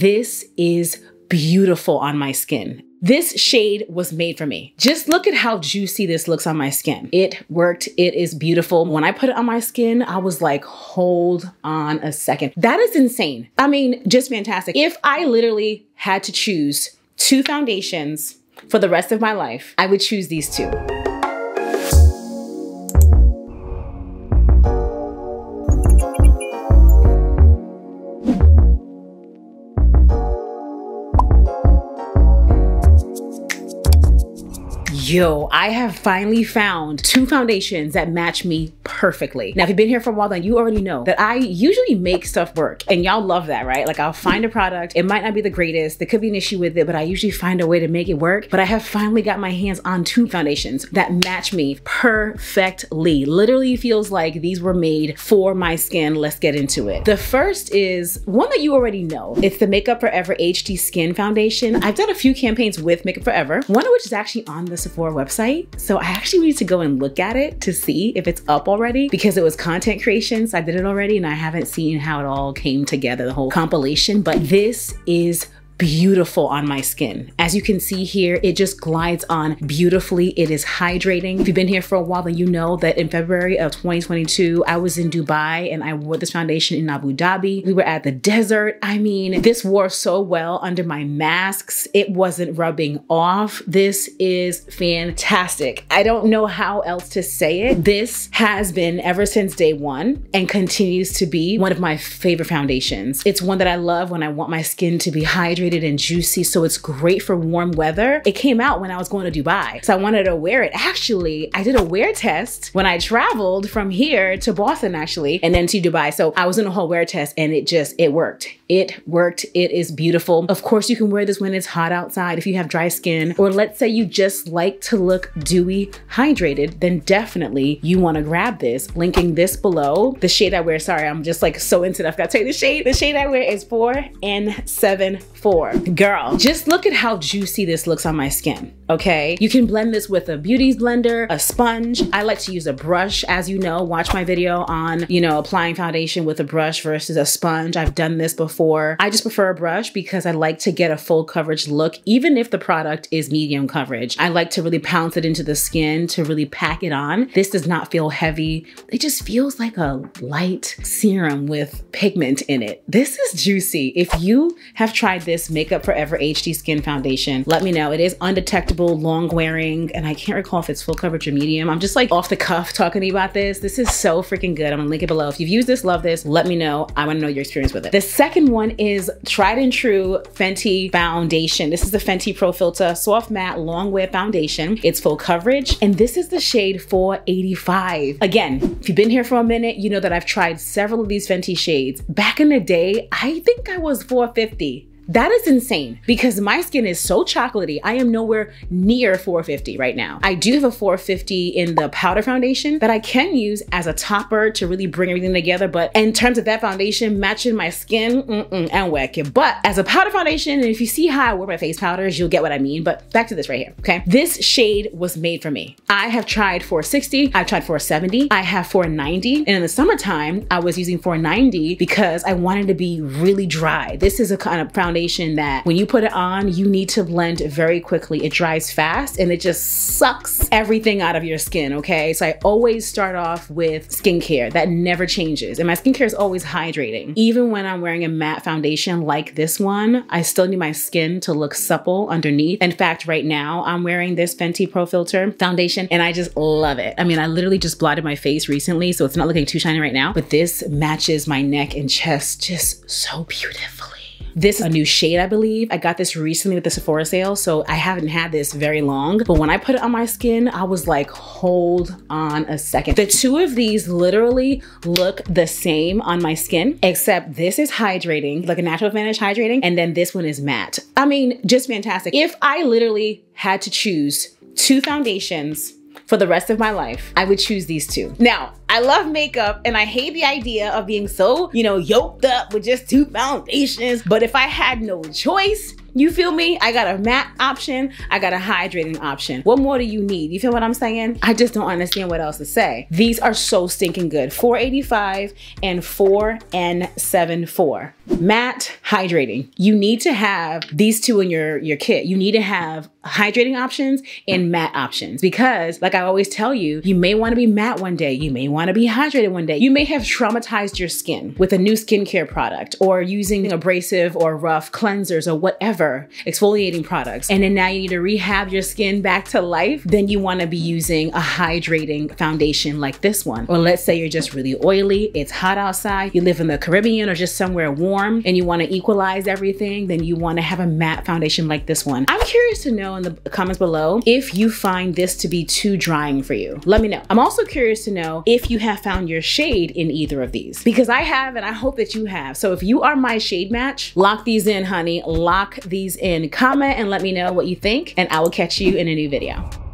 This is beautiful on my skin. This shade was made for me. Just look at how juicy this looks on my skin. It worked. It is beautiful. When I put it on my skin, I was like, hold on a second. That is insane. I mean, just fantastic. If I literally had to choose two foundations for the rest of my life, I would choose these two. Yo, I have finally found two foundations that match me perfectly. Now, if you've been here for a while, then you already know that I usually make stuff work and y'all love that, right? Like I'll find a product, it might not be the greatest, there could be an issue with it, but I usually find a way to make it work. But I have finally got my hands on two foundations that match me perfectly. Literally feels like these were made for my skin. Let's get into it. The first is one that you already know. It's the Makeup Forever HD Skin Foundation. I've done a few campaigns with Makeup Forever, one of which is actually on the Website. So I actually need to go and look at it to see if it's up already because it was content creation. So I did it already and I haven't seen how it all came together, the whole compilation. But this is beautiful on my skin. As you can see here, it just glides on beautifully. It is hydrating. If you've been here for a while, then you know that in February of 2022, I was in Dubai and I wore this foundation in Abu Dhabi. We were at the desert. I mean, this wore so well under my masks. It wasn't rubbing off. This is fantastic. I don't know how else to say it. This has been ever since day one and continues to be one of my favorite foundations. It's one that I love when I want my skin to be hydrated hydrated and juicy, so it's great for warm weather. It came out when I was going to Dubai, so I wanted to wear it. Actually, I did a wear test when I traveled from here to Boston, actually, and then to Dubai. So I was in a whole wear test and it just, it worked. It worked. It is beautiful. Of course, you can wear this when it's hot outside if you have dry skin, or let's say you just like to look dewy, hydrated, then definitely you wanna grab this. Linking this below. The shade I wear, sorry, I'm just like so into it. I've got to tell you the shade. The shade I wear is 4N74 Girl, just look at how juicy this looks on my skin, okay? You can blend this with a beauty blender, a sponge. I like to use a brush, as you know, watch my video on, you know, applying foundation with a brush versus a sponge. I've done this before. I just prefer a brush because I like to get a full coverage look, even if the product is medium coverage. I like to really pounce it into the skin to really pack it on. This does not feel heavy. It just feels like a light serum with pigment in it. This is juicy. If you have tried this Makeup Forever HD Skin Foundation. Let me know. It is undetectable, long wearing, and I can't recall if it's full coverage or medium. I'm just like off the cuff talking to you about this. This is so freaking good. I'm gonna link it below. If you've used this, love this, let me know. I wanna know your experience with it. The second one is tried and true Fenty foundation. This is the Fenty Pro Filter Soft Matte Long Wear Foundation. It's full coverage, and this is the shade 485. Again, if you've been here for a minute, you know that I've tried several of these Fenty shades. Back in the day, I think I was 450. That is insane because my skin is so chocolatey. I am nowhere near 450 right now. I do have a 450 in the powder foundation that I can use as a topper to really bring everything together. But in terms of that foundation matching my skin, mm -mm, and whack it. But as a powder foundation, and if you see how I wear my face powders, you'll get what I mean. But back to this right here, okay? This shade was made for me. I have tried 460, I've tried 470, I have 490. And in the summertime, I was using 490 because I wanted to be really dry. This is a kind of foundation foundation that when you put it on, you need to blend very quickly. It dries fast and it just sucks everything out of your skin, okay? So I always start off with skincare. That never changes. And my skincare is always hydrating. Even when I'm wearing a matte foundation like this one, I still need my skin to look supple underneath. In fact, right now I'm wearing this Fenty Pro Filter foundation and I just love it. I mean, I literally just blotted my face recently, so it's not looking too shiny right now, but this matches my neck and chest just so beautifully. This is a new shade, I believe. I got this recently with the Sephora sale, so I haven't had this very long. But when I put it on my skin, I was like, hold on a second. The two of these literally look the same on my skin, except this is hydrating, like a natural advantage hydrating, and then this one is matte. I mean, just fantastic. If I literally had to choose two foundations for the rest of my life, I would choose these two. Now, I love makeup and I hate the idea of being so, you know, yoked up with just two foundations. But if I had no choice, you feel me? I got a matte option. I got a hydrating option. What more do you need? You feel what I'm saying? I just don't understand what else to say. These are so stinking good. 485 and 4N74. Matte hydrating. You need to have these two in your, your kit. You need to have hydrating options and matte options because like I always tell you, you may want to be matte one day. You may want to be hydrated one day. You may have traumatized your skin with a new skincare product or using abrasive or rough cleansers or whatever exfoliating products, and then now you need to rehab your skin back to life, then you wanna be using a hydrating foundation like this one. Or let's say you're just really oily, it's hot outside, you live in the Caribbean or just somewhere warm, and you wanna equalize everything, then you wanna have a matte foundation like this one. I'm curious to know in the comments below if you find this to be too drying for you. Let me know. I'm also curious to know you have found your shade in either of these because I have and I hope that you have. So if you are my shade match, lock these in, honey. Lock these in. Comment and let me know what you think, and I will catch you in a new video.